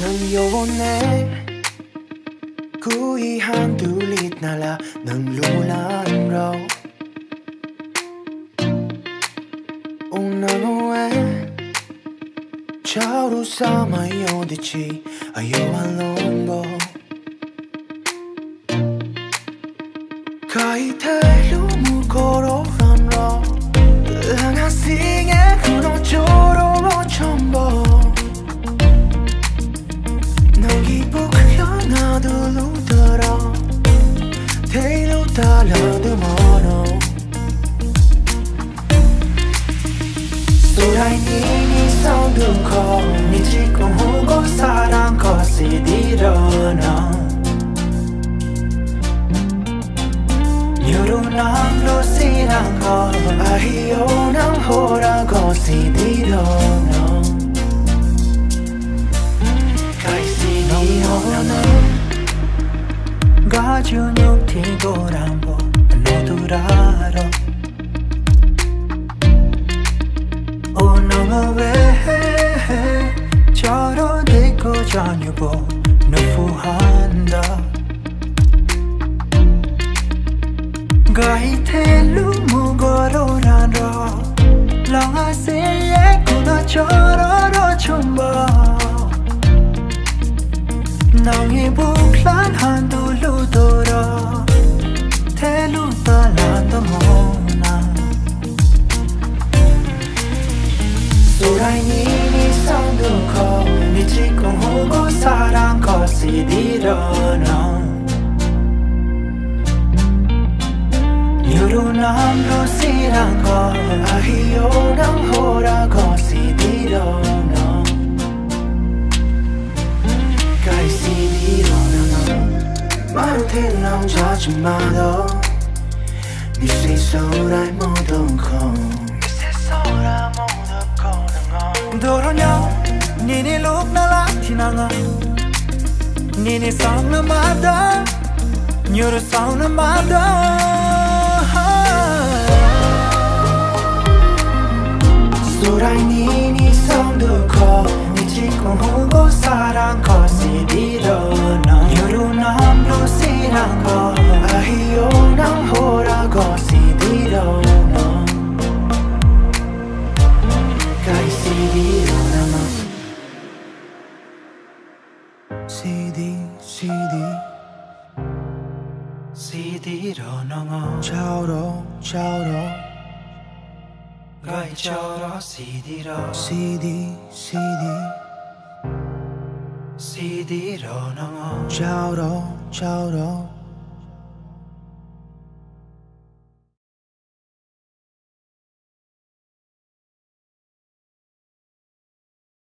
넌 요번에 구이 한 둘릿 날라 넌 룰란로 오나노에 차로 삼아 요 디치 아요 알론보 Teilu tala de mono Surai nini soundu ko Nichi ko hugo sarang ko sidirana Nyuru nam lo sirang ko Ahio nam hora ko sidirana Kai sidirana 가주는 티고람보 노두라로 오너왜 저러 대고 전유보 너 ti dura un po' non durarò Oh non ove Ciao dico gianni un po' non fuhanda Gaite l'umo gororando La se è con a ciororo ciomba Non è buono passi di dono Yuru nam ro sirang ko Ahiyo dang hora ko si di dono Kai si di dono Maru te nam judge mado Mi sei sorai mo dong kong Mi sei sorai mo dong kong Doro nyo Nini luk na lak tinanga. 냐 니니 룩나라 티나가 니니 사우나 마다 뉴르 사우나 마다 소라이 니니 사운드 코 니치고 호고 사랑 거시디로나 CD CD로 넘어 차오로 차오로 가이처럼 CD로 CD CD CD로 넘어 차오로 차오로